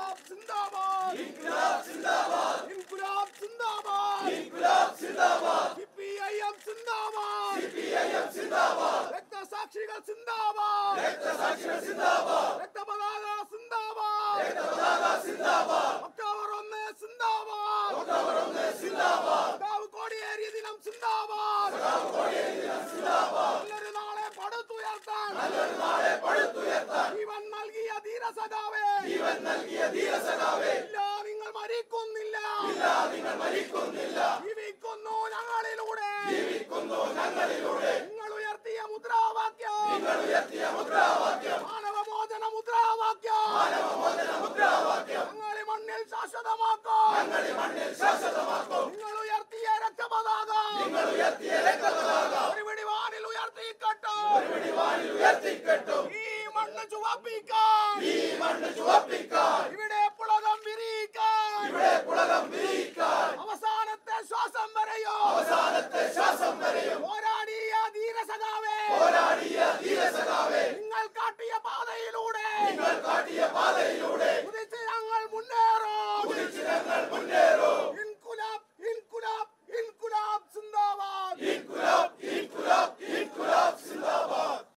İnkılap Zindabad! İnkılap Zindabad! İnkılap Zindabad! İnkılap Zindabad! CPIM Zindabad! CPIM Zindabad! Rekta Sakşiga Zindabad! Rekta Sakşiga Zindabad! Rekta Badaga Zindabad! Rekta Badaga Zindabad! Oktober 1 Zindabad! Oktober 1 Zindabad! Sakav Kodi Eriye Dinam Zindabad! Sakav Kodi Eriye Dinam Zindabad! ജീവൻ നൽകിയ ധീരസഖാവേ ഇല്ല നിങ്ങൾ മരിക്കുന്നില്ല. ഇല്ല നിങ്ങൾ മരിക്കുന്നില്ല ജീവിക്കുന്നു ഞങ്ങളിലൂടെ. ജീവിക്കുന്നു ഞങ്ങളിലൂടെ നിങ്ങൾ ഉയർത്തിയ മുദ്രാവാക്യം. നിങ്ങൾ ഉയർത്തിയ മുദ്രാവാക്യം മാനവമോചന മുദ്രാവാക്യം. മാനവമോചന മുദ്രാവാക്യം ഞങ്ങളെ മണ്ണിൽ ശാശ്വതമാക്കും. ഞങ്ങളെ മണ്ണിൽ ശാശ്വതമാക്കും നിങ്ങൾ ഉയർത്തിയ രക്തപതാക. നിങ്ങൾ ഉയർത്തിയ രക്തപതാക ഒരു പിടി വാനിൽ ഉയർത്തിക്കെട്ടും ഒരു പിടി വാനിൽ ചുവപ്പിക്കാൻ ഈ മണ്ണ് ചുവപ്പിക്കാൻ ഇവിടെ പുളകം വിരിയിക്കാൻ ഇവിടെ പുളകം വിരിയിക്കാൻ അവസാനത്തെ ശ്വാസം വരെയോ അവസാനത്തെ ശ്വാസം വരെയോ പോരാടിയ ധീരസഖാവേ പോരാടിയ ധീരസഖാവേ നിങ്ങൾ കാട്ടിയ പാതയിലൂടെ നിങ്ങൾ കാട്ടിയ പാതയിലൂടെ